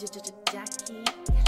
Jackie.